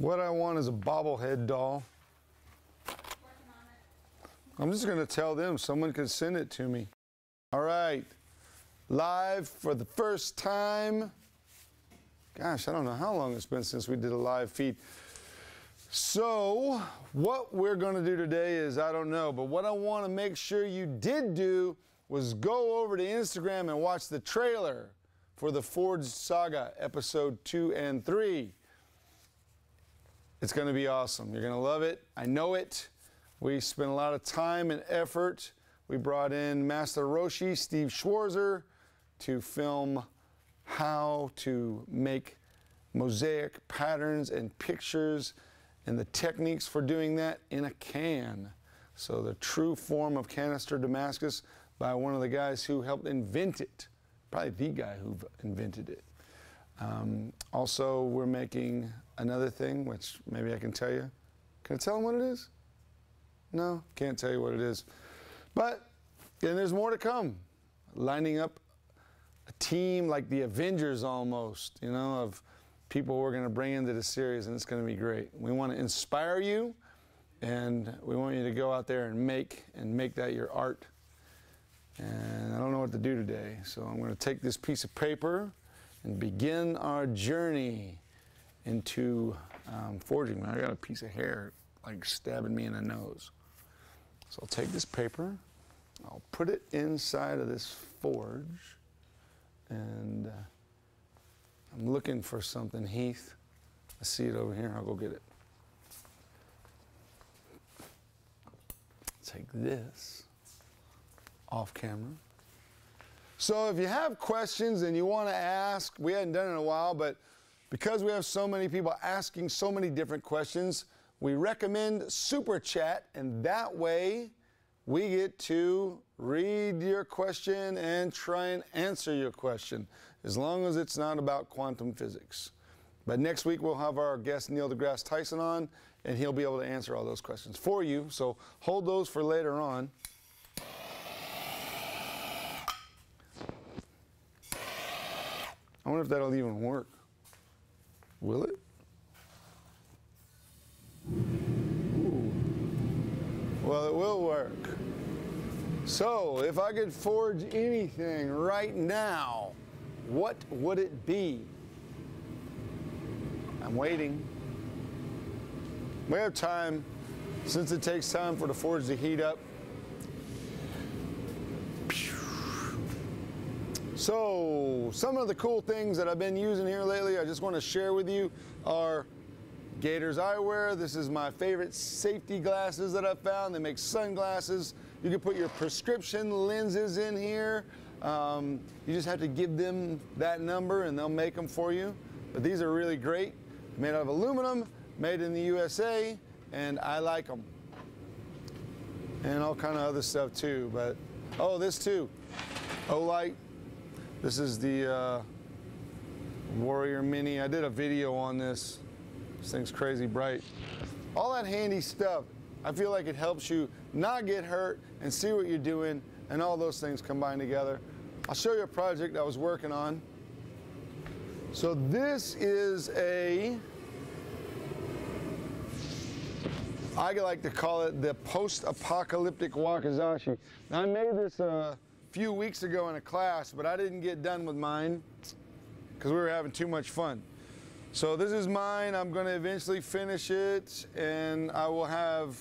What I want is a bobblehead doll. I'm just to tell them someone could send it to me. All right. Live for the first time. Gosh, I don't know how long it's been since we did a live feed. So, what we're to do today is I don't know, but what I want to make sure you did do was go over to Instagram and watch the trailer for the Forged Saga episode 2 and 3. It's going to be awesome. You're going to love it. I know it. We spent a lot of time and effort. We brought in Master Roshi, Steve Schwarzer, to film how to make mosaic patterns and pictures and the techniques for doing that in a can. So the true form of canister Damascus by one of the guys who helped invent it, probably the guy who invented it. Um, also, we're making another thing, which maybe I can tell you. Can I tell them what it is? No, can't tell you what it is. But, and there's more to come. Lining up a team like the Avengers almost, you know, of people we're going to bring into the series, and it's going to be great. We want to inspire you, and we want you to go out there and make and make that your art. And I don't know what to do today, so I'm going to take this piece of paper and begin our journey into um, forging. I got a piece of hair like stabbing me in the nose. So I'll take this paper, I'll put it inside of this forge, and uh, I'm looking for something, Heath. I see it over here, I'll go get it. Take this off camera. So if you have questions and you want to ask, we hadn't done it in a while, but because we have so many people asking so many different questions, we recommend Super Chat, and that way we get to read your question and try and answer your question, as long as it's not about quantum physics. But next week we'll have our guest Neil deGrasse Tyson on, and he'll be able to answer all those questions for you. So hold those for later on. I wonder if that'll even work. Will it? Well, it will work. So, if I could forge anything right now, what would it be? I'm waiting. We have time, since it takes time for the forge to heat up. So, some of the cool things that I've been using here lately, I just want to share with you are Gatorz eyewear. This is my favorite safety glasses that I've found. They make sunglasses. You can put your prescription lenses in here. Um, you just have to give them that number and they'll make them for you. But these are really great. Made out of aluminum, made in the USA, and I like them. And all kind of other stuff too. But, oh, this too. Olight. This is the uh, Warrior Mini. I did a video on this. This thing's crazy bright. All that handy stuff, I feel like it helps you not get hurt and see what you're doing and all those things combined together. I'll show you a project I was working on. So this is a, I like to call it the post-apocalyptic wakizashi. I made this a few weeks ago in a class, but I didn't get done with mine because we were having too much fun. So this is mine. I'm going to eventually finish it, and I will have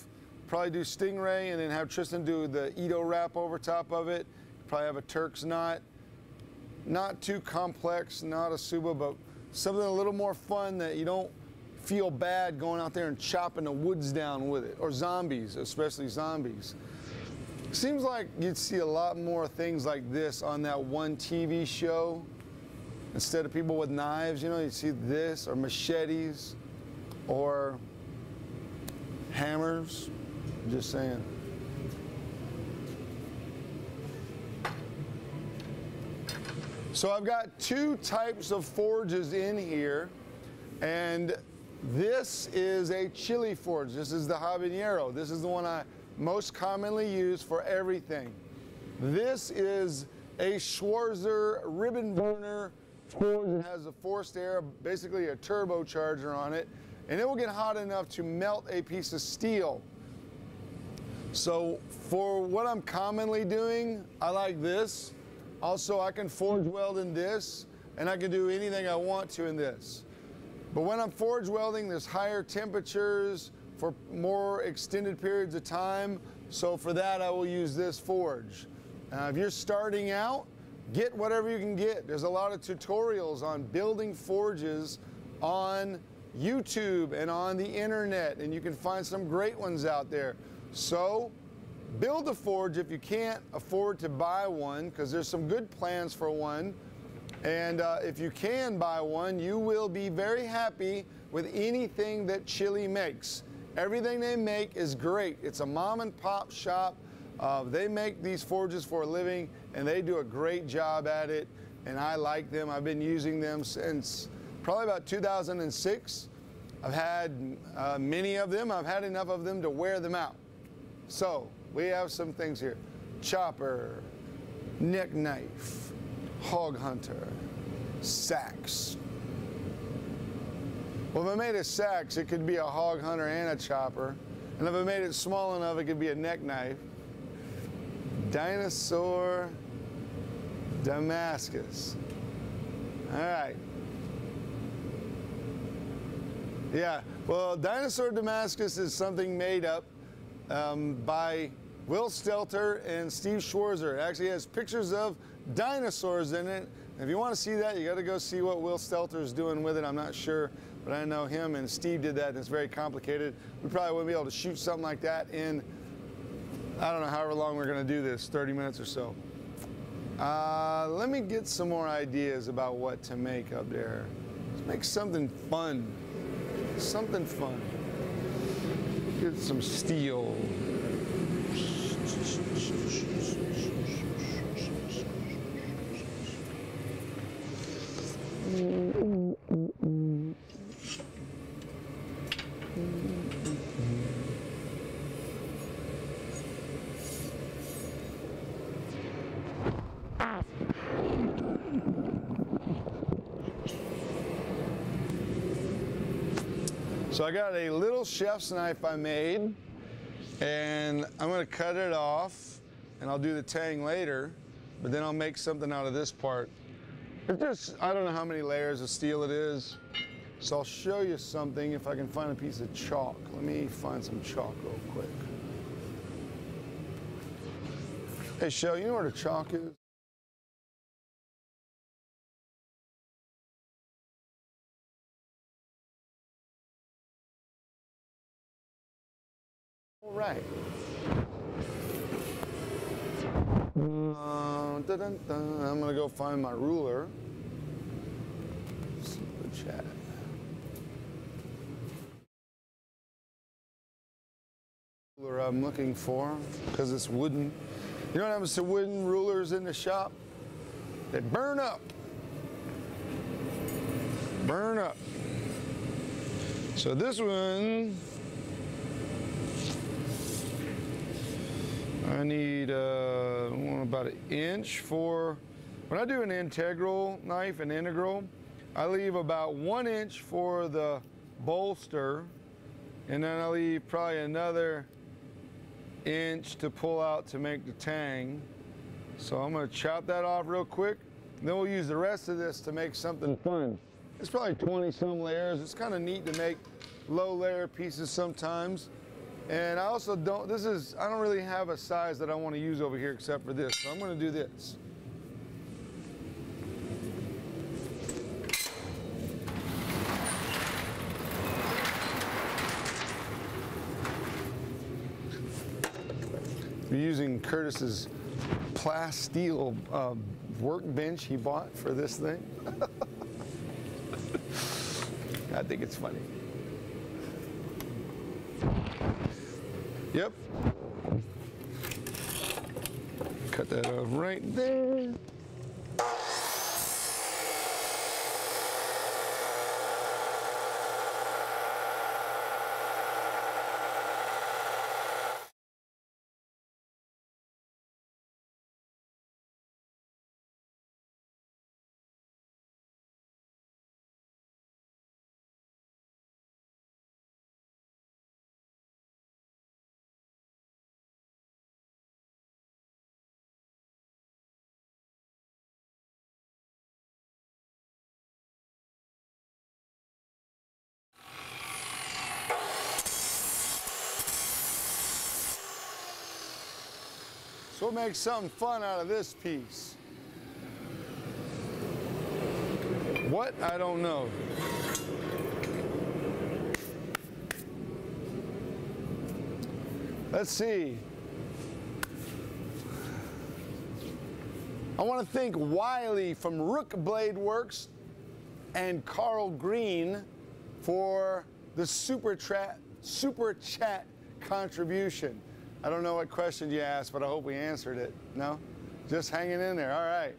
probably do Stingray, and then have Tristan do the ito wrap over top of it. Probably have a Turk's knot. Not too complex, not a Suba, but something a little more fun that you don't feel bad going out there and chopping the woods down with it, or zombies, especially zombies. Seems like you'd see a lot more things like this on that one TV show Instead of people with knives, you know, you see this or machetes or hammers. I'm just saying. So I've got two types of forges in here, and this is a Chile forge. This is the habanero. This is the one I most commonly used for everything. This is a Schwarzer ribbon burner. It has a forced air, basically a turbocharger on it. and it will get hot enough to melt a piece of steel. So for what I'm commonly doing, I like this. Also, I can forge weld in this, and I can do anything I want to in this. But when I'm forge welding, there's higher temperatures for more extended periods of time. So for that, I will use this forge. Now, if you're starting out, get whatever you can get. There's a lot of tutorials on building forges on YouTube and on the internet, and you can find some great ones out there. So build a forge if you can't afford to buy one, because there's some good plans for one. And uh, if you can buy one, you will be very happy with anything that Chile makes. Everything they make is great. It's a mom and pop shop. Uh, they make these forges for a living and they do a great job at it. And I like them. I've been using them since probably about 2006. I've had uh, many of them. I've had enough of them to wear them out. So we have some things here chopper, neck knife, hog hunter, sax. Well, if I made a sax, it could be a hog hunter and a chopper. And if I made it small enough, it could be a neck knife. Dinosaur Damascus. All right. Yeah, well, Dinosaur Damascus is something made up um, by Will Stelter and Steve Schwarzer. It actually has pictures of dinosaurs in it. If you want to see that, you got to go see what Will Stelter is doing with it. I'm not sure, but I know him and Steve did that, and it's very complicated. We probably wouldn't be able to shoot something like that in, I don't know, however long we're going to do this, 30 minutes or so. Uh, let me get some more ideas about what to make up there. Let's make something fun. Something fun. Get some steel. So I got a little chef's knife I made, and I'm gonna cut it off, and I'll do the tang later, but then I'll make something out of this part. It's just, I don't know how many layers of steel it is, so I'll show you something if I can find a piece of chalk. Let me find some chalk real quick. Hey, Shell, you know where the chalk is? Right. Uh, dun, dun, dun. I'm gonna go find my ruler. Chat. Ruler I'm looking for because it's wooden. You know what happens to wooden rulers in the shop? They burn up. Burn up. So this one I need uh, about an inch for, when I do an integral knife, an integral, I leave about one inch for the bolster, and then I leave probably another inch to pull out to make the tang. So I'm gonna chop that off real quick, then we'll use the rest of this to make something fun. It's probably 20 some layers. It's kind of neat to make low layer pieces sometimes. And I also don't, this is, I don't really have a size that I want to use over here except for this. So I'm going to do this. We're using Curtis's plasteel uh, workbench he bought for this thing. I think it's funny. Yep. Cut that off right there. So we'll make something fun out of this piece. What? I don't know. Let's see. I want to thank Wiley from Rook Blade Works and Carl Green for the super super chat contribution. I don't know what question you asked, but I hope we answered it. No? Just hanging in there. All right.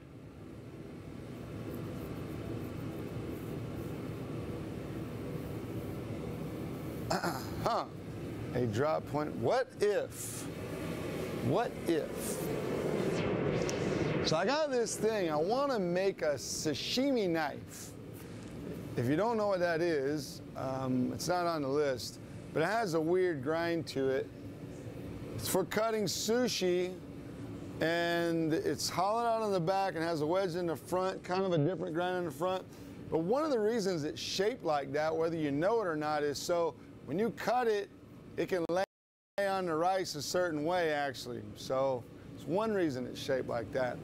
huh. A drop point. What if? What if? So I got this thing. I want to make a sashimi knife. If you don't know what that is, um, it's not on the list, but it has a weird grind to it. It's for cutting sushi, and it's hollowed out on the back and has a wedge in the front, kind of a different grind in the front. But one of the reasons it's shaped like that, whether you know it or not, is so when you cut it, it can lay on the rice a certain way, actually. So it's one reason it's shaped like that.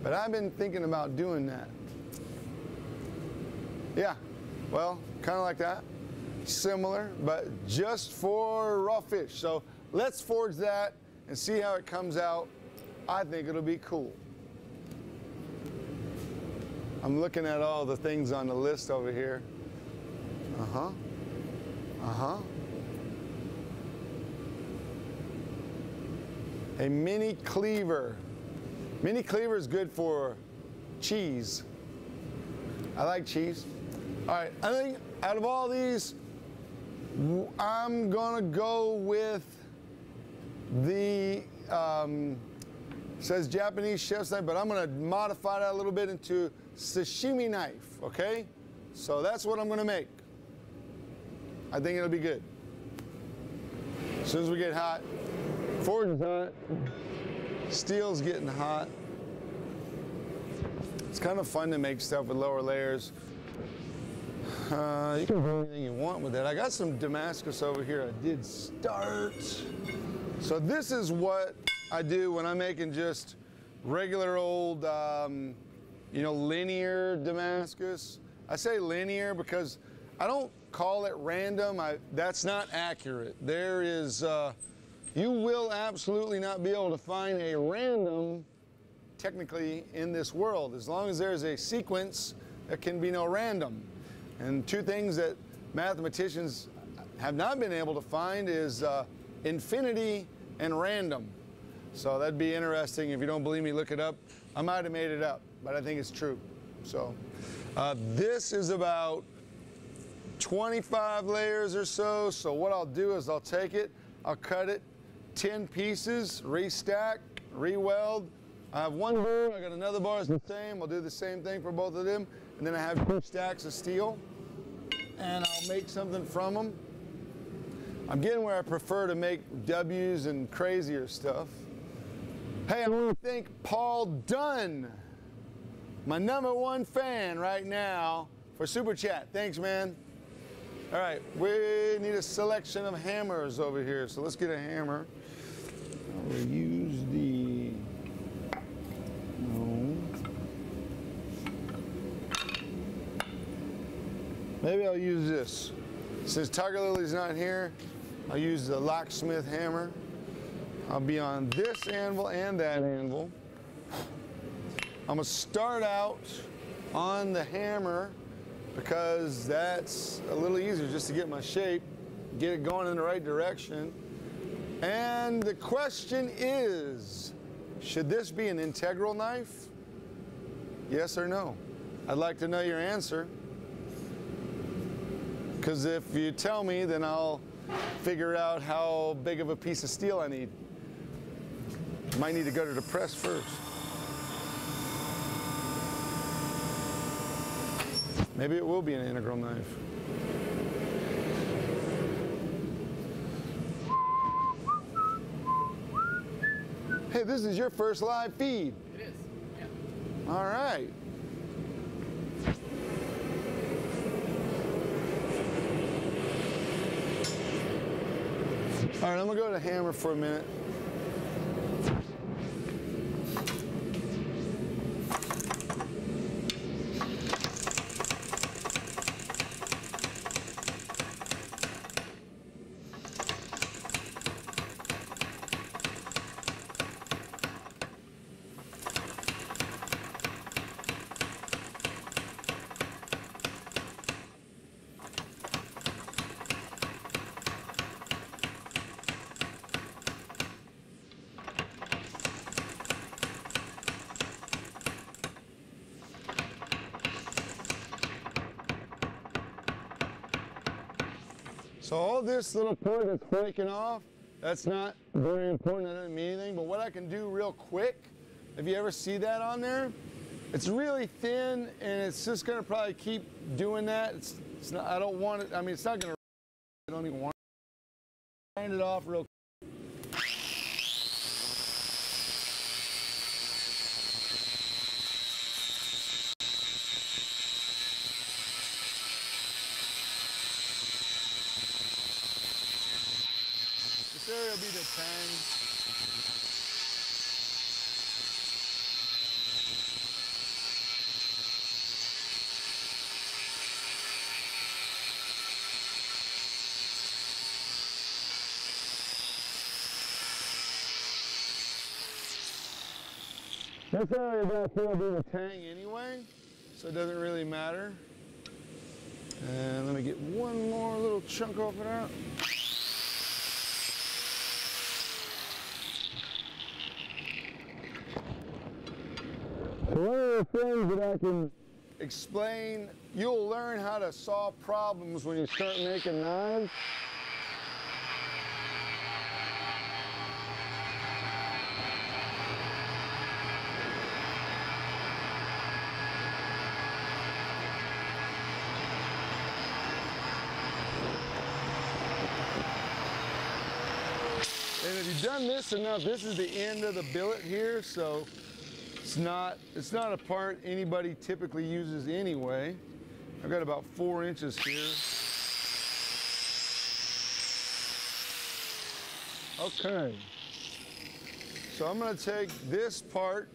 But I've been thinking about doing that. Yeah, well, kind of like that. Similar, but just for raw fish. So let's forge that and see how it comes out. I think it'll be cool. I'm looking at all the things on the list over here. Uh-huh. Uh-huh. A mini cleaver. Mini cleaver is good for cheese. I like cheese. All right, I think out of all these, I'm gonna go with the, um, says Japanese chef's knife, but I'm gonna modify that a little bit into sashimi knife, okay? So that's what I'm gonna make. I think it'll be good. As soon as we get hot, forge is hot, steel's getting hot. It's kind of fun to make stuff with lower layers. Uh, you can do anything you want with it. I got some Damascus over here. I did start. So this is what I do when I'm making just regular old, um, you know, linear Damascus. I say linear because I don't call it random. I, that's not accurate. There is, uh, you will absolutely not be able to find a random technically in this world. As long as there's a sequence, there can be no random. And two things that mathematicians have not been able to find is uh, infinity and random. So that'd be interesting. If you don't believe me, look it up. I might have made it up, but I think it's true. So uh, this is about 25 layers or so. So what I'll do is I'll take it, I'll cut it 10 pieces, restack, re-weld. I have one bar, I got another bar, it's the same. I'll do the same thing for both of them. And then I have two stacks of steel and I'll make something from them. I'm getting where I prefer to make W's and crazier stuff. Hey, I want to thank Paul Dunn, my number one fan right now, for Super Chat. Thanks, man. All right, we need a selection of hammers over here, so let's get a hammer. I'll use the, no. Maybe I'll use this. Since Tiger Lily's not here, I'll use the locksmith hammer. I'll be on this anvil and that anvil. I'm gonna start out on the hammer because that's a little easier just to get my shape, get it going in the right direction. And the question is, should this be an integral knife? Yes or no? I'd like to know your answer. Because if you tell me, then I'll figure out how big of a piece of steel I need. Might need to go to the press first. Maybe it will be an integral knife. Hey, this is your first live feed. It is. Yeah. All right. All right, I'm gonna go to hammer for a minute. So all this little part that's breaking off, that's not very important, that doesn't mean anything, but what I can do real quick, if you ever see that on there, it's really thin and it's just gonna probably keep doing that. It's, it's not, I don't want it, I mean, it's not gonna, I don't even want it. Grind it off real This This area back here will be the tang anyway, so it doesn't really matter. And let me get one more little chunk off of that. So one of the things that I can explain, you'll learn how to solve problems when you start making knives. And if you've done this enough, this is the end of the billet here, so it's not it's not a part anybody typically uses anyway. I've got about four inches here. Okay. So I'm gonna take this part,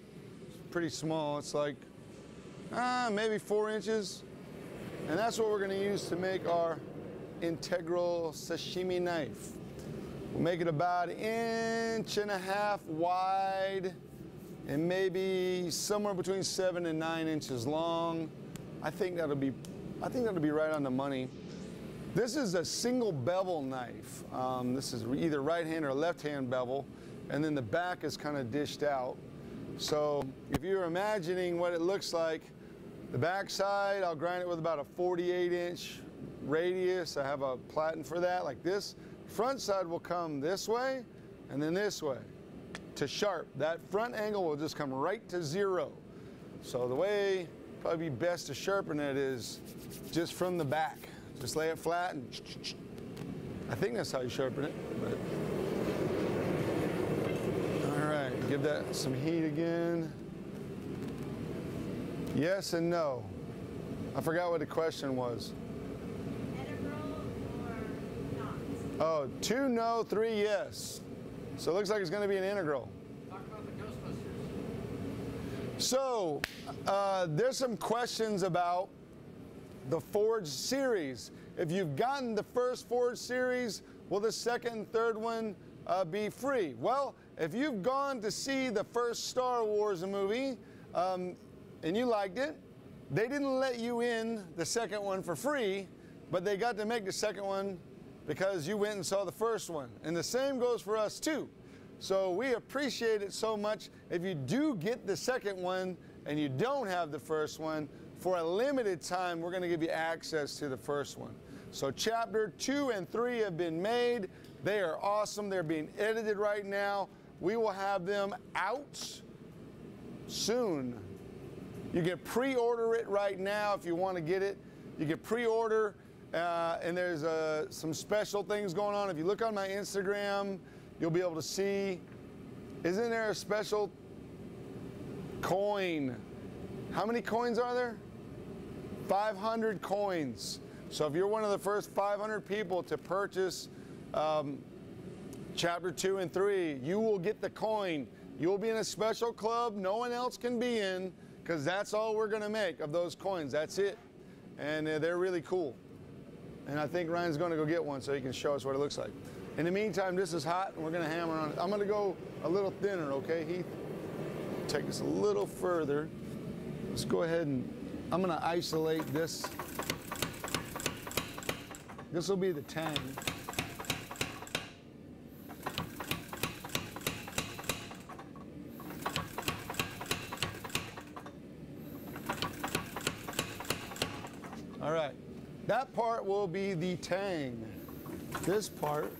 it's pretty small, it's like ah, maybe four inches. And that's what we're gonna use to make our integral sashimi knife. We'll make it about inch and a half wide and maybe somewhere between seven and nine inches long. I think that'll be, I think that'll be right on the money. This is a single bevel knife. Um, this is either right hand or left hand bevel, and then the back is kind of dished out. So if you're imagining what it looks like, the back side, I'll grind it with about a 48 inch radius. I have a platen for that, like this. Front side will come this way and then this way to sharp. That front angle will just come right to zero. So the way probably best to sharpen it is just from the back. Just lay it flat and I think that's how you sharpen it. But. All right, give that some heat again. Yes and no. I forgot what the question was. Oh, two no, three yes. So it looks like it's going to be an integral. Talk about the Ghostbusters. So uh, there's some questions about the Forge series. If you've gotten the first Forge series, will the second and third one uh, be free? Well, if you've gone to see the first Star Wars movie um, and you liked it, they didn't let you in the second one for free, but they got to make the second one because you went and saw the first one. And the same goes for us too. So we appreciate it so much. If you do get the second one and you don't have the first one, for a limited time, we're going to give you access to the first one. So chapter two and three have been made. They are awesome. They're being edited right now. We will have them out soon. You can pre-order it right now if you want to get it. You can pre-order, uh, and there's uh, some special things going on. If you look on my Instagram, you'll be able to see. Isn't there a special coin? How many coins are there? 500 coins. So if you're one of the first 500 people to purchase um, chapter two and three, you will get the coin. You will be in a special club no one else can be in because that's all we're going to make of those coins. That's it. And uh, they're really cool. And I think Ryan's going to go get one so he can show us what it looks like. In the meantime, this is hot and we're going to hammer on it. I'm going to go a little thinner, okay, Heath? Take this a little further. Let's go ahead and I'm going to isolate this. This will be the tang. All right, that part will be the tang. this part.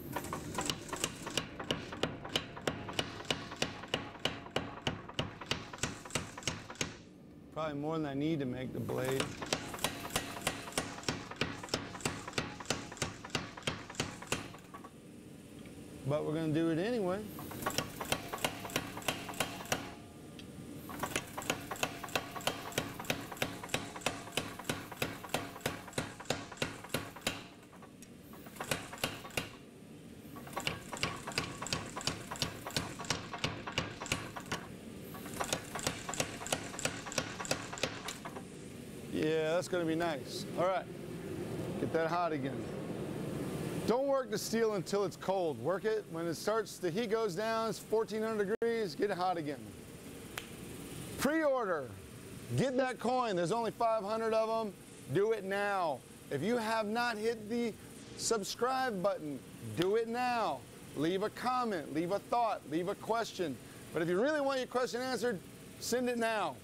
Probably more than I need to make the blade. But we're going to do it anyway. Yeah, that's going to be nice. All right, get that hot again. Don't work the steel until it's cold. Work it when it starts, the heat goes down, it's 1400 degrees, get it hot again. Pre-order, get that coin. There's only 500 of them. Do it now. If you have not hit the subscribe button, do it now. Leave a comment, leave a thought, leave a question. But if you really want your question answered, send it now.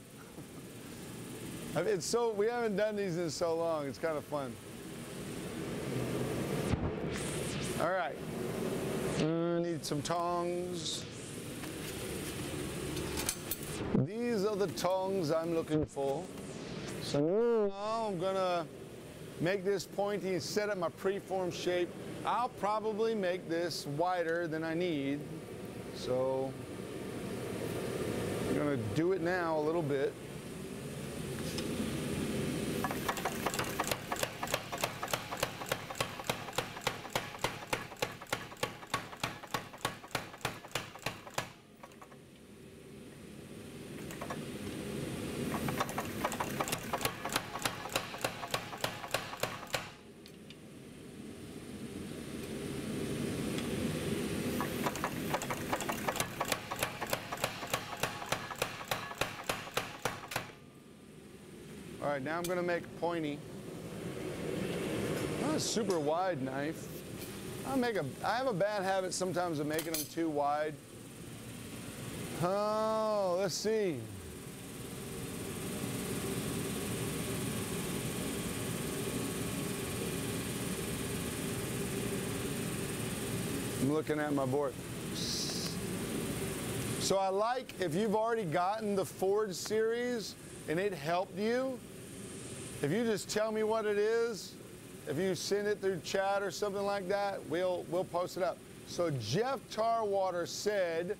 It's so, we haven't done these in so long. It's kind of fun. All right. Uh, need some tongs. These are the tongs I'm looking for. So now I'm gonna make this pointy and set up my preform shape. I'll probably make this wider than I need. So I'm gonna do it now a little bit. Now I'm gonna make pointy. Not a super wide knife. I make a. I have a bad habit sometimes of making them too wide. Oh, let's see. I'm looking at my board. So I like if you've already gotten the Forged series and it helped you, if you just tell me what it is, if you send it through chat or something like that, we'll we'll post it up. So Jeff Tarwater said,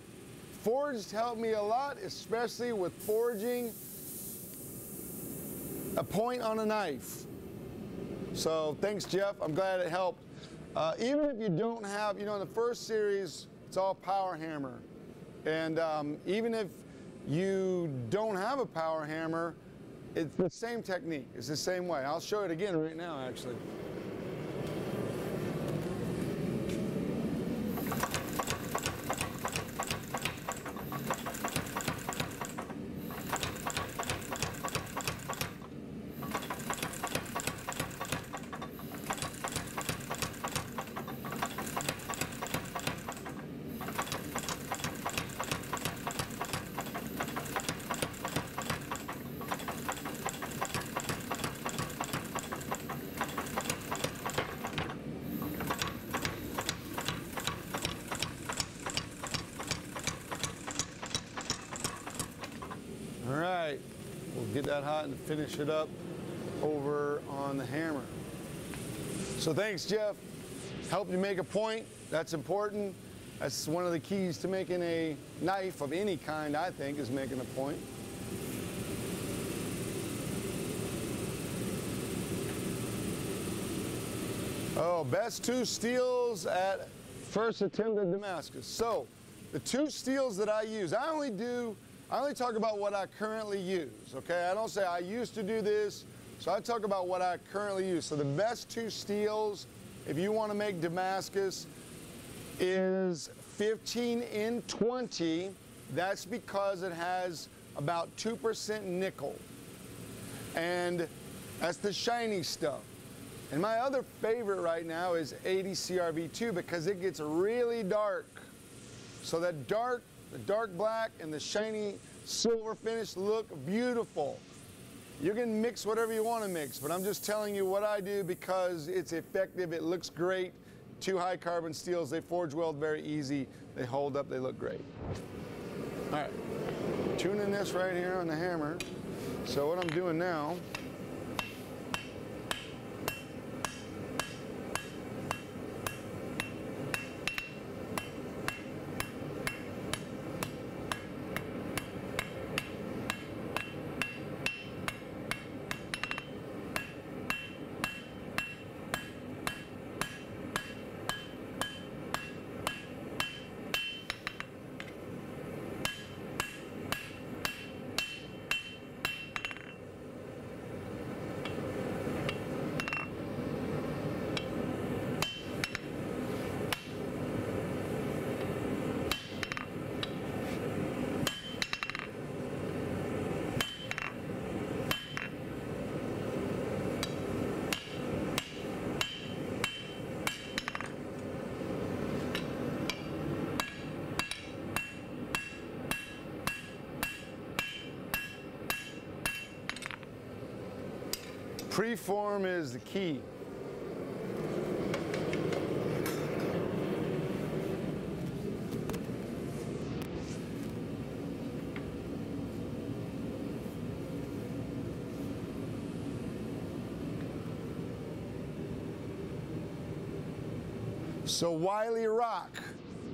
Forged helped me a lot, especially with forging a point on a knife. So thanks, Jeff. I'm glad it helped. Uh, even if you don't have, you know, in the first series, it's all power hammer. And um, even if you don't have a power hammer, it's the same technique. It's the same way. I'll show it again right now, actually. All right, we'll get that hot and finish it up over on the hammer. So thanks, Jeff. Help you make a point. That's important. That's one of the keys to making a knife of any kind, I think, is making a point. Oh, best two steels at first attempt at Damascus. So, the two steels that I use, I only do, I only talk about what I currently use, okay? I don't say I used to do this, so I talk about what I currently use. So the best two steels, if you want to make Damascus, is 15N20. That's because it has about 2% nickel. And that's the shiny stuff. And my other favorite right now is 80 CRV2 because it gets really dark. So that dark, the dark black and the shiny silver finish look beautiful. You can mix whatever you want to mix, but I'm just telling you what I do because it's effective, it looks great, two high carbon steels. They forge weld very easy. They hold up, they look great. All right, tuning this right here on the hammer. So what I'm doing now, preform is the key. So Wiley Rock,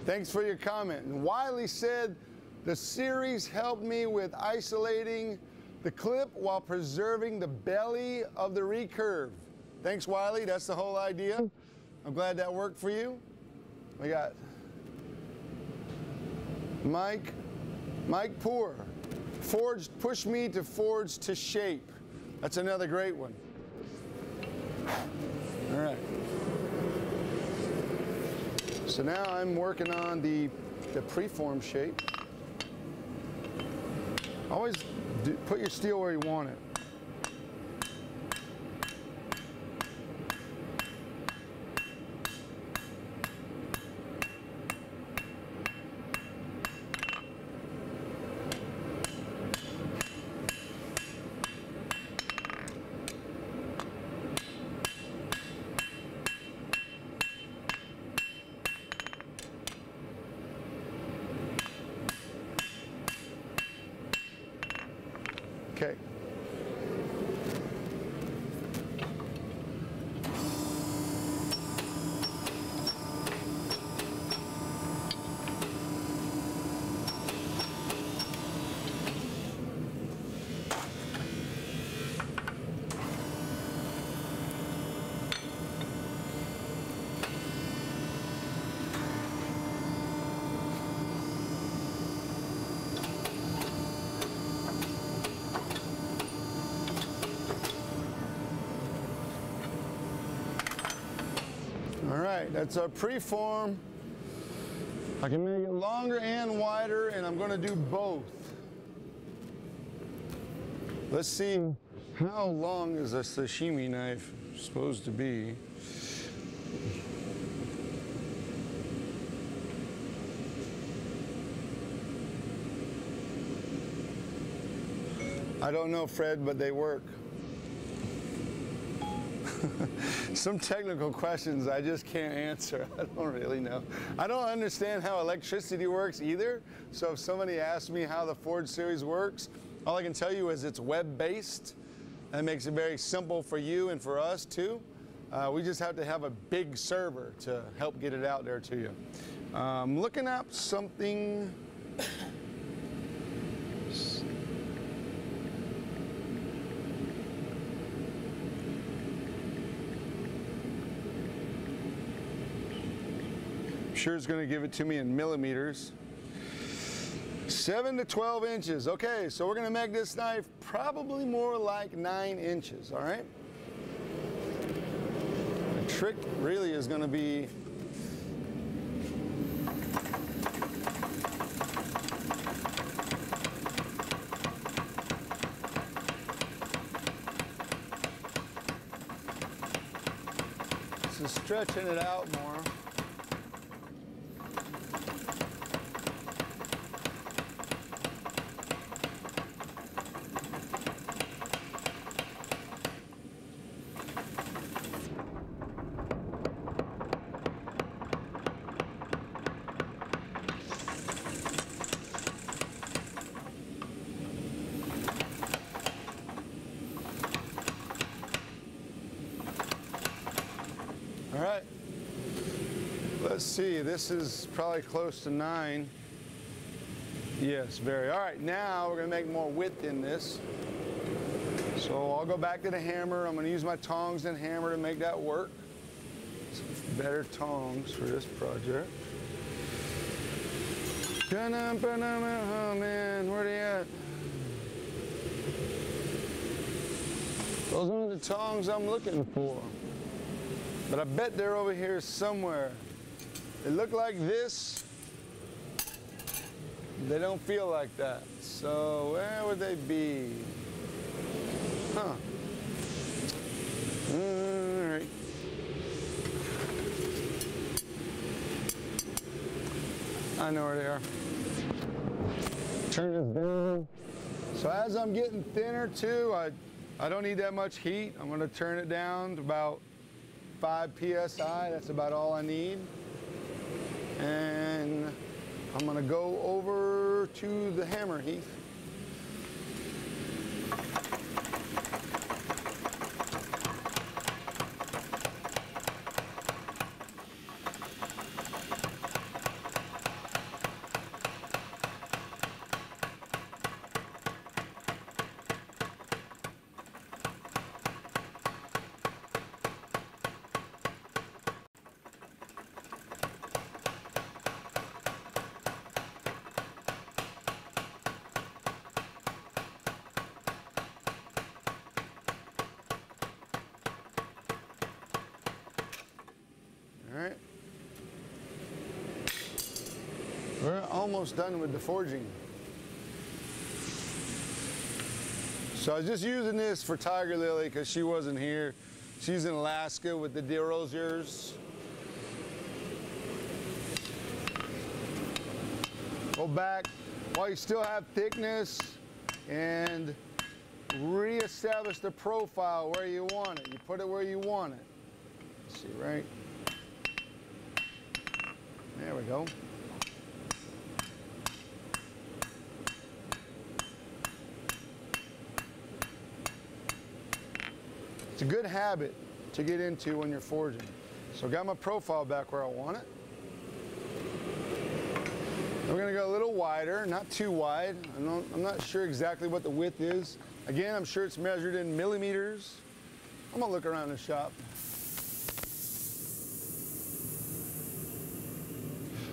thanks for your comment. And Wiley said, the series helped me with isolating the clip while preserving the belly of the recurve. Thanks, Wiley. That's the whole idea. I'm glad that worked for you. We got Mike, Mike Poor. Forged, push me to forge to shape. That's another great one. All right. So now I'm working on the, the preform shape. Always put your steel where you want it. Okay. All right, that's our preform. I can make it longer and wider, and I'm gonna do both. Let's see how long is a sashimi knife supposed to be. I don't know, Fred, but they work. Some technical questions I just can't answer. I don't really know. I don't understand how electricity works either. So if somebody asks me how the Forged series works, all I can tell you is it's web-based. That makes it very simple for you and for us too. Uh, we just have to have a big server to help get it out there to you. Um, looking up something. Sure it's going to give it to me in millimeters. 7 to 12 inches. Okay, so we're going to make this knife probably more like 9 inches, all right? The trick really is going to be stretching it out more. All right. Let's see, this is probably close to nine. Yes, very. All right, now we're gonna make more width in this. So I'll go back to the hammer. I'm gonna use my tongs and hammer to make that work. Some better tongs for this project. Oh man, where they at? Those are the tongs I'm looking for. But I bet they're over here somewhere. They look like this. They don't feel like that. So where would they be? Huh. All right. I know where they are. Turn this down. So as I'm getting thinner too, I, I don't need that much heat. I'm gonna turn it down to about 5 PSI. That's about all I need. And I'm gonna go over to the hammer heath. Almost done with the forging. So I was just using this for Tiger Lily because she wasn't here. She's in Alaska with the DeRoziers. Go back while you still have thickness and reestablish the profile where you want it. You put it where you want it. Let's see, right? There we go. It's a good habit to get into when you're forging. So got my profile back where I want it. We're gonna go a little wider, not too wide. I'm not, I'm not sure exactly what the width is. Again, I'm sure it's measured in millimeters. I'm gonna look around the shop.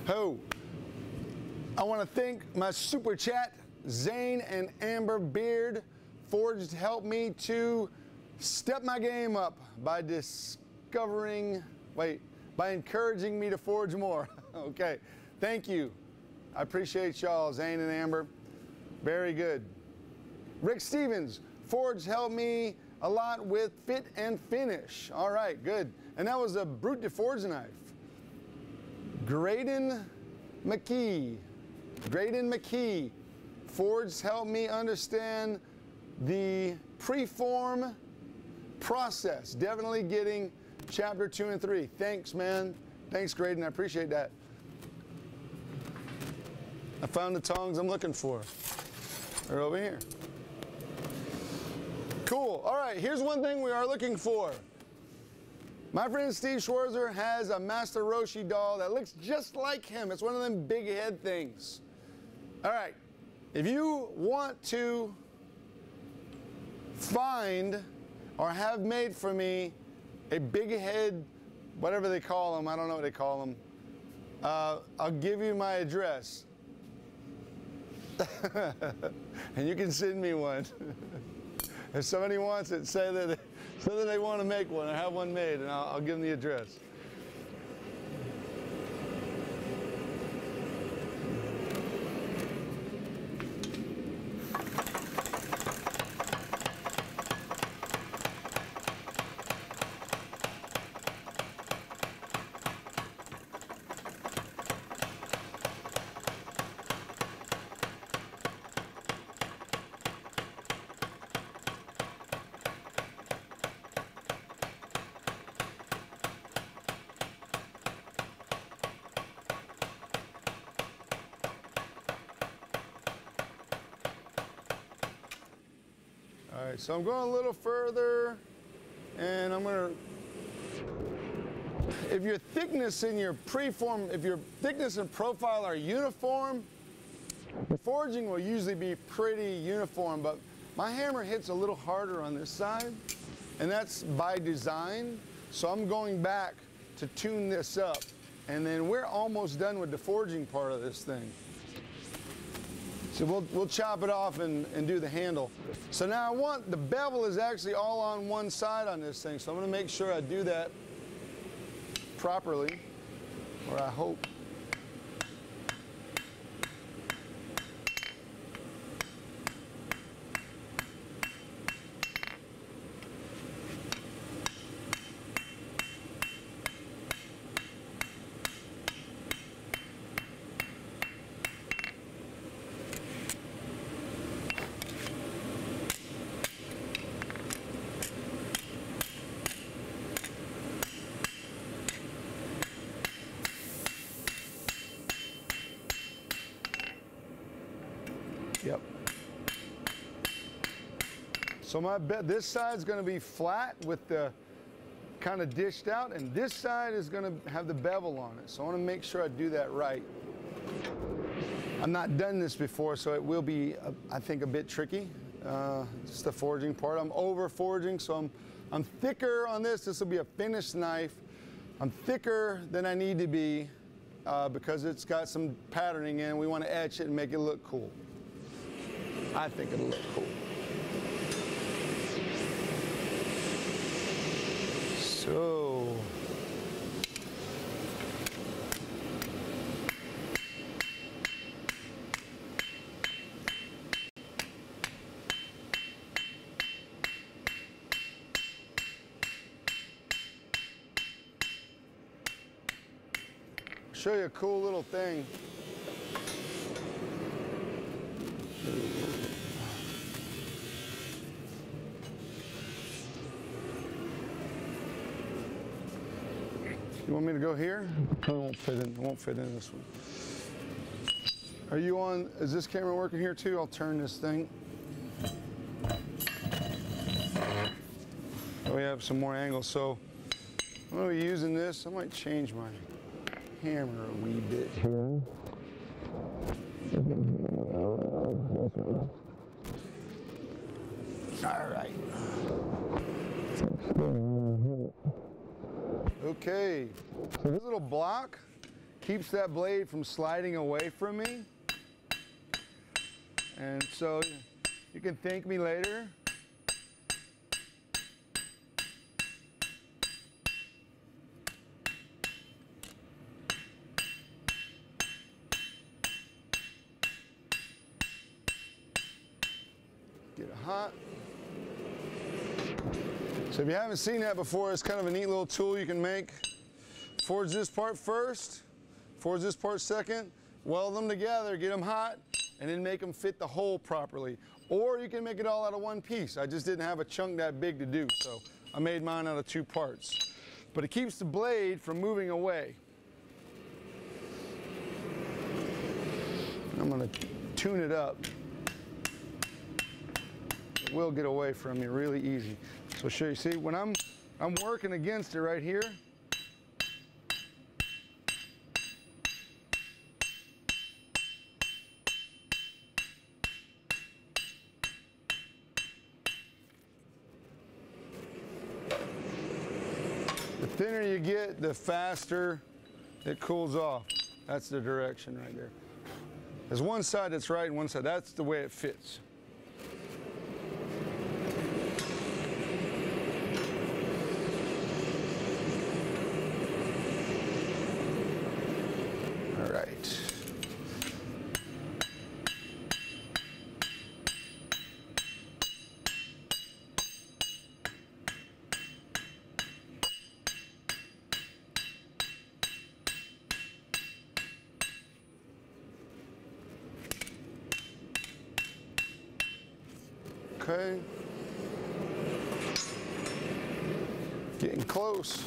Ho! I want to thank my super chat, Zane and Amber Beard. Forged helped me to step my game up by discovering, wait, by encouraging me to forge more. okay, thank you. I appreciate y'all, Zane and Amber. Very good. Rick Stevens, Forge helped me a lot with fit and finish. All right, good. And that was a Brute de Forge knife. Graydon McKee. Graydon McKee. Forge helped me understand the preform process. Definitely getting chapter two and three. Thanks, man. Thanks, Graydon. I appreciate that. I found the tongs I'm looking for. They're over here. Cool. All right, here's one thing we are looking for. My friend Steve Schwarzer has a Master Roshi doll that looks just like him. It's one of them big head things. All right, if you want to find or have made for me a big head, whatever they call them, I don't know what they call them, uh, I'll give you my address. and you can send me one. if somebody wants it, say that, say that they want to make one or have one made, and I'll, I'll give them the address. Right, so I'm going a little further, and I'm gonna If your thickness in your preform, if your thickness and profile are uniform, the forging will usually be pretty uniform, but my hammer hits a little harder on this side, and that's by design. So I'm going back to tune this up, and then we're almost done with the forging part of this thing. So we'll, we'll chop it off and, and do the handle. So now I want, the bevel is actually all on one side on this thing, so I'm gonna make sure I do that properly, or I hope. So my bet this side's going to be flat with the kind of dished out, and this side is going to have the bevel on it. So I want to make sure I do that right. I've not done this before, so it will be, uh, I think, a bit tricky. Uh, just the forging part. I'm over forging, so I'm, I'm thicker on this. This will be a finished knife. I'm thicker than I need to be uh, because it's got some patterning in. We want to etch it and make it look cool. I think it'll look cool. So, show you a cool little thing. Want me to go here? It won't fit in. It won't fit in this one. Are you on? Is this camera working here too? I'll turn this thing. Oh, we have some more angles. So I'm going to be using this. I might change my hammer a wee bit here. All right. Okay, so this little block keeps that blade from sliding away from me. And so you can thank me later. Get it hot. So if you haven't seen that before, it's kind of a neat little tool you can make. Forge this part first, forge this part second, weld them together, get them hot, and then make them fit the hole properly. Or you can make it all out of one piece. I just didn't have a chunk that big to do, so I made mine out of two parts. But it keeps the blade from moving away. I'm gonna tune it up. It will get away from you really easy. So show you, see, when I'm, I'm working against it right here, the thinner you get, the faster it cools off. That's the direction right there. There's one side that's right and one side, that's the way it fits. All right. Okay. Getting close.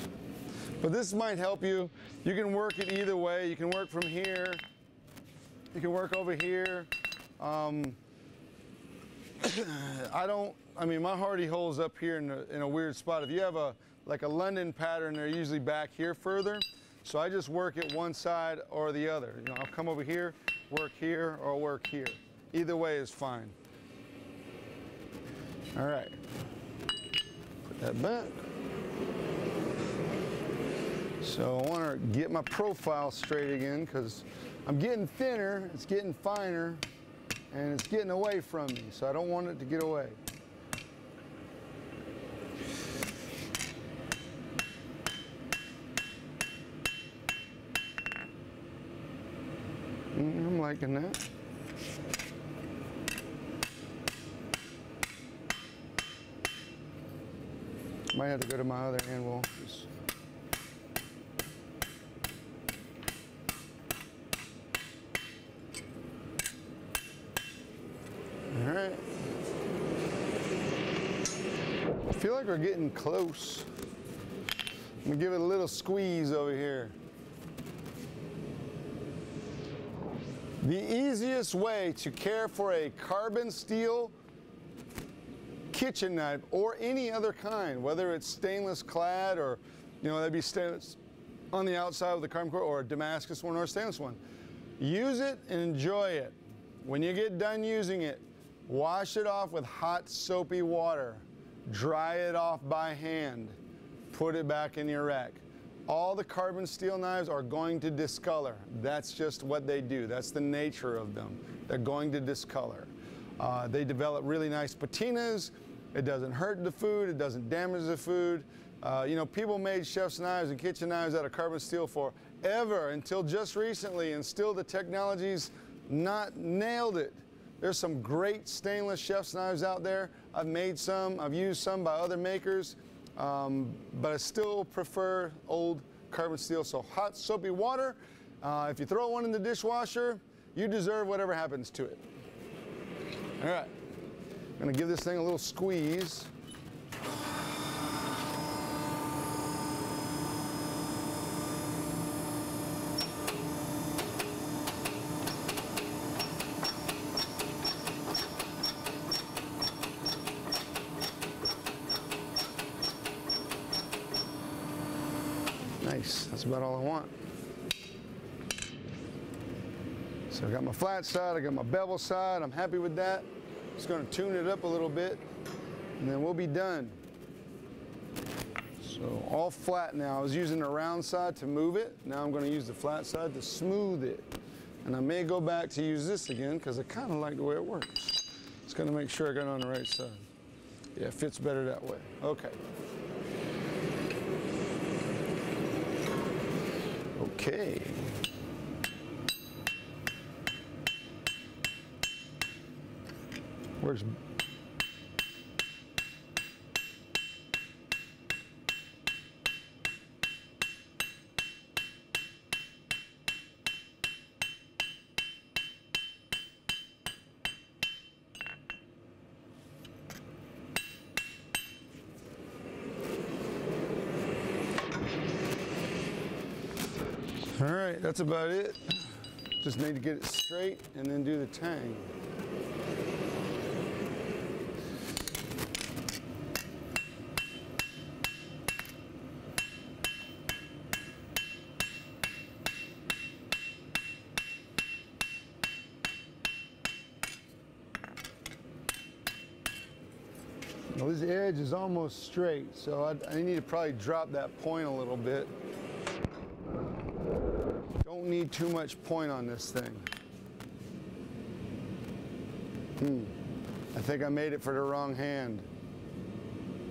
But this might help you. You can work it either way. You can work from here. You can work over here. Um, I don't, I mean, my hardy hole's up here in a, in a weird spot. If you have a like a London pattern, they're usually back here further. So I just work it one side or the other. You know, I'll come over here, work here, or work here. Either way is fine. All right. Put that back. So I want to get my profile straight again because I'm getting thinner, it's getting finer, and it's getting away from me. So I don't want it to get away. Mm, I'm liking that. Might have to go to my other anvil. Just All right. I feel like we're getting close. Let me give it a little squeeze over here. The easiest way to care for a carbon steel kitchen knife or any other kind, whether it's stainless clad or, you know, that'd be stainless on the outside of the carbon core or a Damascus one or a stainless one. Use it and enjoy it. When you get done using it, wash it off with hot soapy water. Dry it off by hand. Put it back in your rack. All the carbon steel knives are going to discolor. That's just what they do. That's the nature of them. They're going to discolor. Uh, they develop really nice patinas. It doesn't hurt the food. It doesn't damage the food. Uh, you know, people made chef's knives and kitchen knives out of carbon steel forever until just recently, and still the technology's not nailed it. There's some great stainless chef's knives out there. I've made some. I've used some by other makers. Um, but I still prefer old carbon steel. So hot soapy water. Uh, if you throw one in the dishwasher, you deserve whatever happens to it. All right, I'm gonna give this thing a little squeeze. Nice, that's about all I want. So I got my flat side, I got my bevel side, I'm happy with that. Just gonna tune it up a little bit and then we'll be done. So all flat now. I was using the round side to move it. Now I'm gonna use the flat side to smooth it. And I may go back to use this again because I kind of like the way it works. Just gonna make sure I got it on the right side. Yeah, it fits better that way. Okay. Okay. Where's All right, that's about it. Just need to get it straight and then do the tang. Well, this edge is almost straight, so I, I need to probably drop that point a little bit. Don't need too much point on this thing. Hmm. I think I made it for the wrong hand.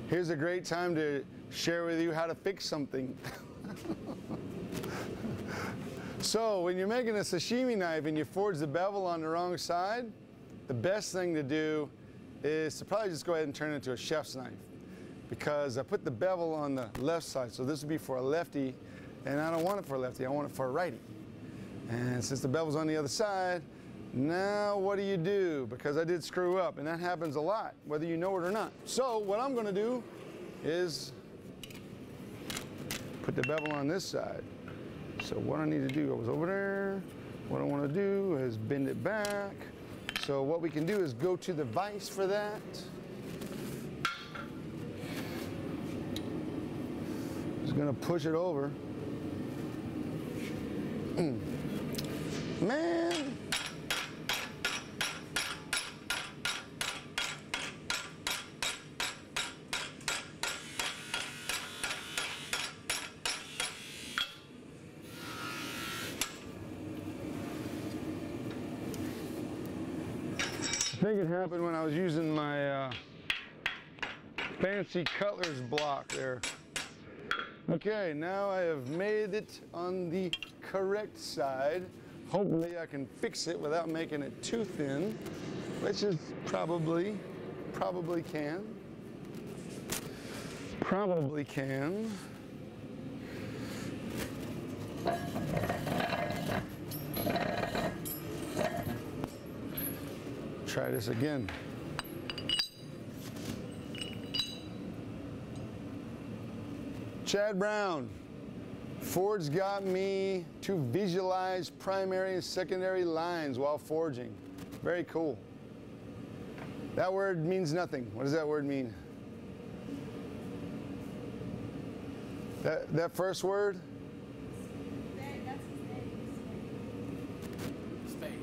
Here's a great time to share with you how to fix something. so when you're making a sashimi knife and you forge the bevel on the wrong side, the best thing to do is to probably just go ahead and turn it into a chef's knife because I put the bevel on the left side. So this would be for a lefty and I don't want it for a lefty, I want it for a righty. And since the bevel's on the other side, now what do you do? Because I did screw up and that happens a lot, whether you know it or not. So what I'm gonna do is put the bevel on this side. So what I need to do, I was over there. What I wanna do is bend it back. So what we can do is go to the vise for that. Gonna push it over. Man. I think it happened when I was using my uh, fancy cutler's block there. Okay, now I have made it on the correct side. Hopefully I can fix it without making it too thin, which is probably, probably can. Probably can. Try this again. Chad Brown. Forged got me to visualize primary and secondary lines while forging. Very cool. That word means nothing. What does that word mean? That, that first word? Spade.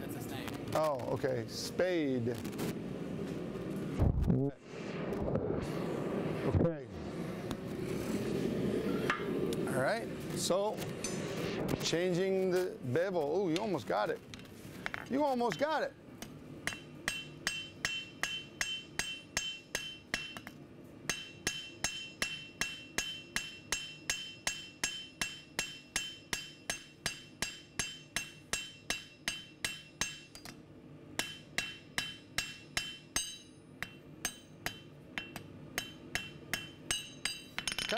That's. Oh, okay. Spade. Okay. All right. So, changing the bevel. Oh, you almost got it. You almost got it.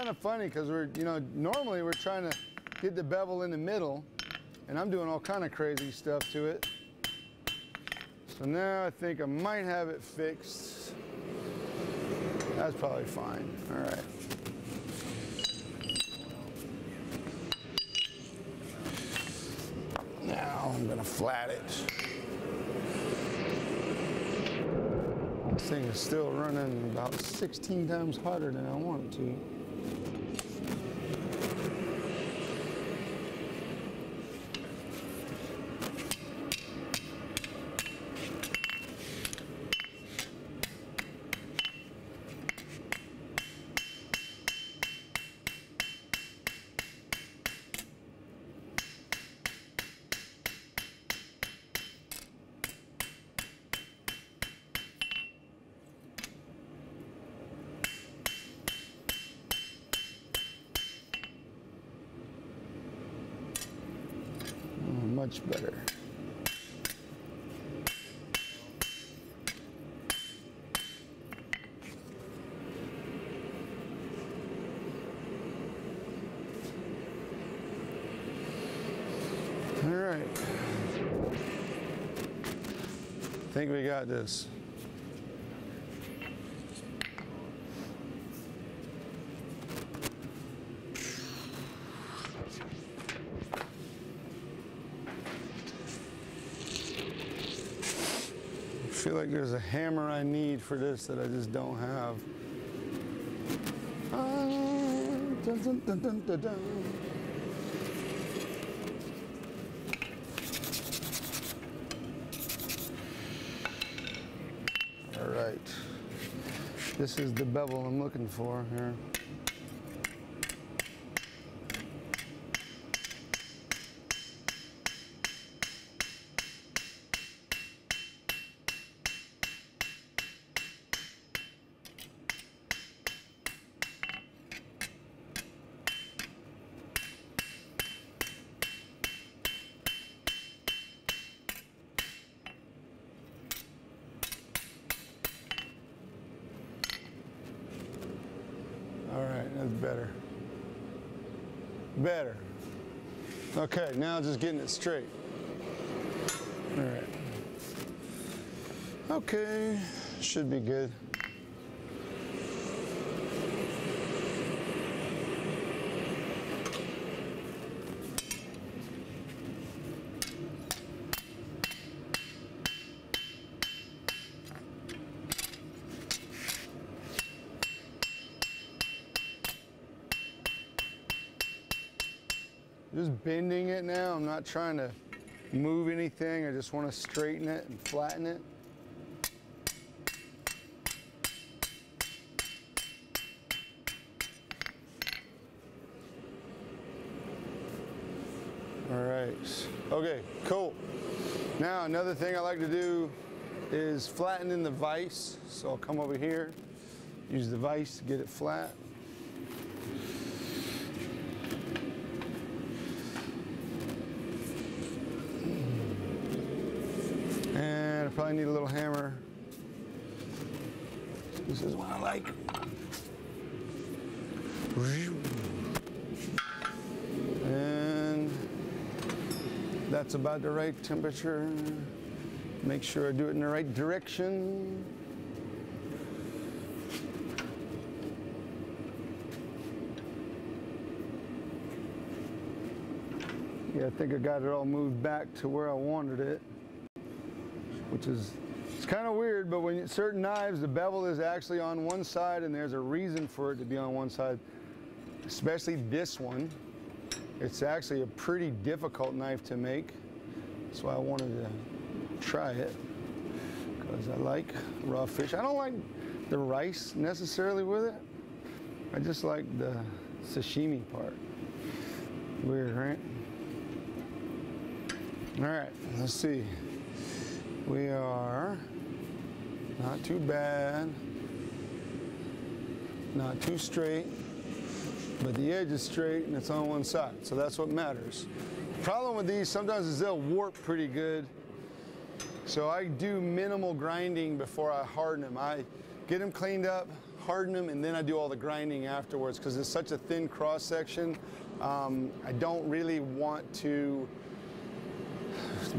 Kind of funny because we're, you know, normally we're trying to get the bevel in the middle, and I'm doing all kind of crazy stuff to it. So now I think I might have it fixed. That's probably fine. All right. Now I'm gonna flat it. This thing is still running about 16 times hotter than I want it to. Oh, better. All right. Think we got this. Feel like there's a hammer I need for this that I just don't have. Dun, dun, dun. All right. This is the bevel I'm looking for here. All right, that's better. Better. Just getting it straight. All right. Okay, should be good. just bending it now. I'm not trying to move anything. I just want to straighten it and flatten it. All right. Okay, cool. Now, another thing I like to do is flatten in the vise. So I'll come over here, use the vise to get it flat. And I need a little hammer. This is what I like. And that's about the right temperature. Make sure I do it in the right direction. Yeah, I think I got it all moved back to where I wanted it, which is it's kind of weird, but when certain knives, the bevel is actually on one side, and there's a reason for it to be on one side. Especially this one, it's actually a pretty difficult knife to make. That's why I wanted to try it because I like raw fish. I don't like the rice necessarily with it. I just like the sashimi part. Weird, right? All right, let's see. We are not too bad, not too straight, but the edge is straight and it's on one side, so that's what matters. Problem with these sometimes is they'll warp pretty good. So I do minimal grinding before I harden them. I get them cleaned up, harden them, and then I do all the grinding afterwards because it's such a thin cross section. Um, I don't really want to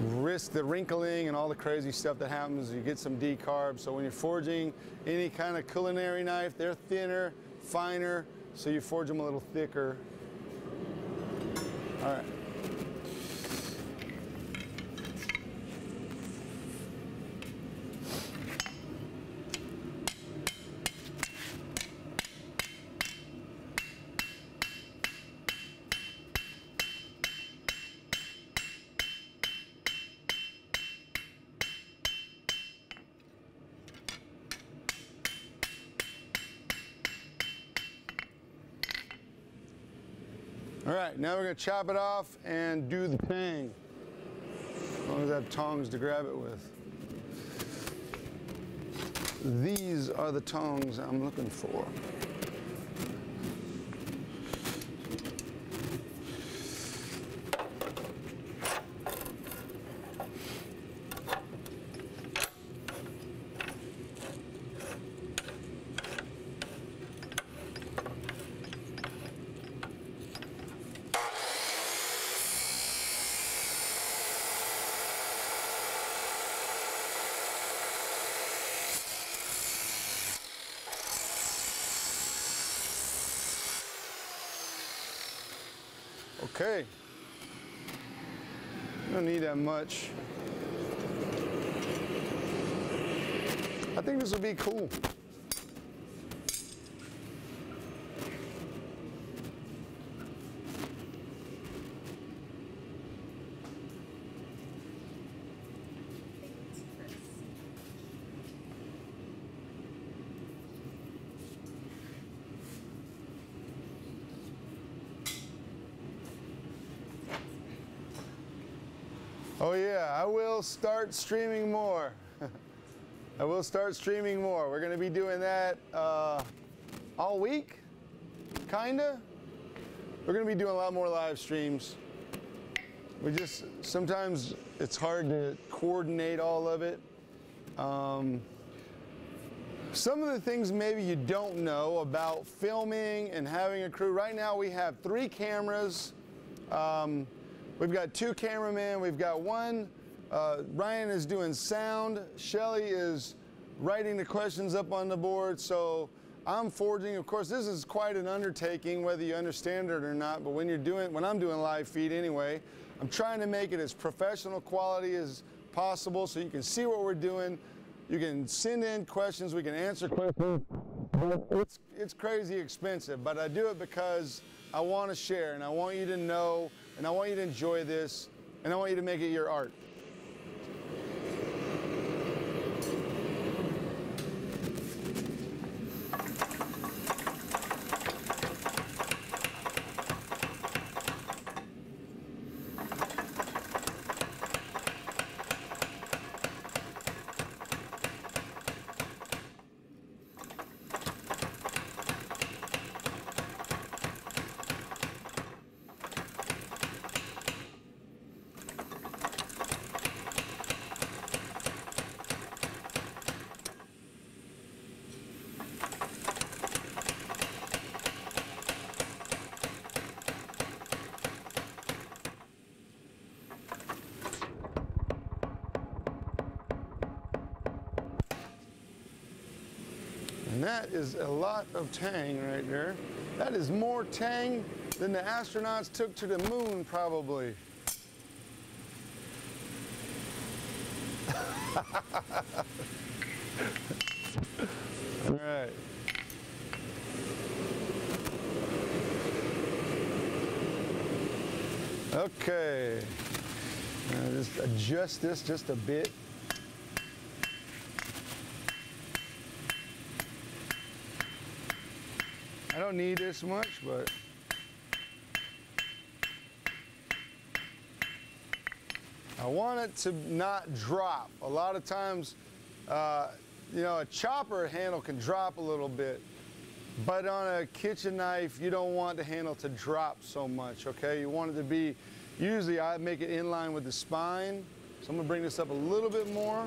risk the wrinkling and all the crazy stuff that happens. You get some decarb. So when you're forging any kind of culinary knife, they're thinner, finer, so you forge them a little thicker. All right. Right, now we're gonna chop it off and do the tang. As long as I have tongs to grab it with. These are the tongs I'm looking for. Okay. Don't need that much. I think this will be cool. Oh yeah, I will start streaming more. I will start streaming more. We're gonna be doing that uh, all week, kinda. We're gonna be doing a lot more live streams. We just, sometimes it's hard to coordinate all of it. Um, some of the things maybe you don't know about filming and having a crew. Right now we have three cameras. Um, we've got two cameramen. We've got one. Uh, Ryan is doing sound. Shelly is writing the questions up on the board. So I'm forging. Of course, this is quite an undertaking, whether you understand it or not. But when you're doing, when I'm doing live feed anyway, I'm trying to make it as professional quality as possible so you can see what we're doing. You can send in questions. We can answer questions. It's, it's crazy expensive, but I do it because I want to share, and I want you to know, and I want you to enjoy this, and I want you to make it your art. And that is a lot of tang right there. That is more tang than the astronauts took to the moon, probably. All right. Okay. Now just adjust this just a bit. Don't need this much, but I want it to not drop. A lot of times, uh, you know, a chopper handle can drop a little bit, but on a kitchen knife, you don't want the handle to drop so much, okay? You want it to be, usually I make it in line with the spine. So I'm gonna bring this up a little bit more.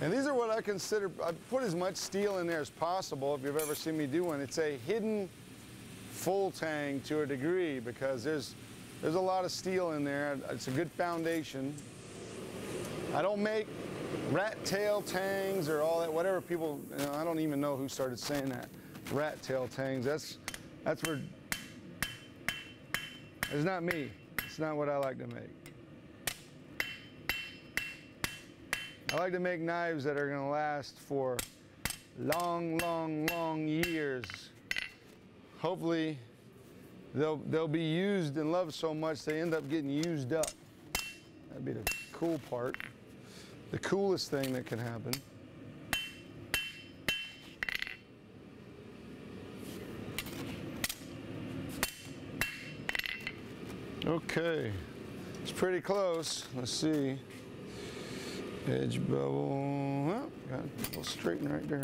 And these are what I consider, I put as much steel in there as possible if you've ever seen me do one. It's a hidden full tang to a degree because there's, there's a lot of steel in there. It's a good foundation. I don't make rat tail tangs or all that, whatever people, you know, I don't even know who started saying that. Rat tail tangs, that's, that's where, it's not me. It's not what I like to make. I like to make knives that are going to last for long, long, long years. Hopefully, they'll, they'll be used and loved so much they end up getting used up. That'd be the cool part. The coolest thing that can happen. Okay, it's pretty close. Let's see. Edge bevel, well, got a little straighten right there.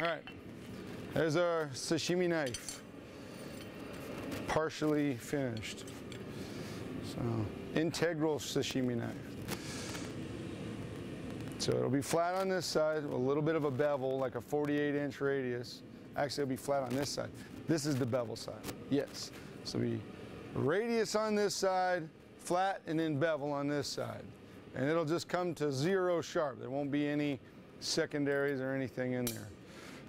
All right, there's our sashimi knife, partially finished. So, integral sashimi knife. So it'll be flat on this side, a little bit of a bevel, like a 48 inch radius. Actually, it'll be flat on this side. This is the bevel side, yes. So we radius on this side, flat, and then bevel on this side. And it'll just come to zero sharp. There won't be any secondaries or anything in there.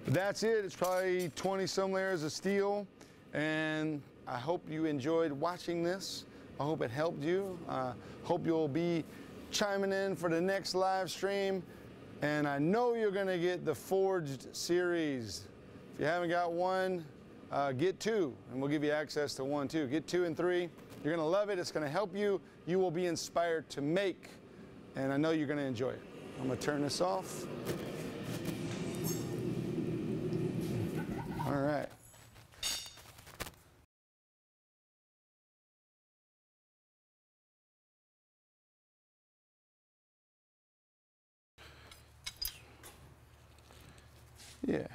But that's it. It's probably 20 some layers of steel. And I hope you enjoyed watching this. I hope it helped you. Uh, hope you'll be chiming in for the next live stream. And I know you're going to get the Forged series. If you haven't got one, uh, get two, and we'll give you access to one too. Get two and three. You're going to love it. It's going to help you. You will be inspired to make, and I know you're going to enjoy it. I'm going to turn this off. All right. Yeah.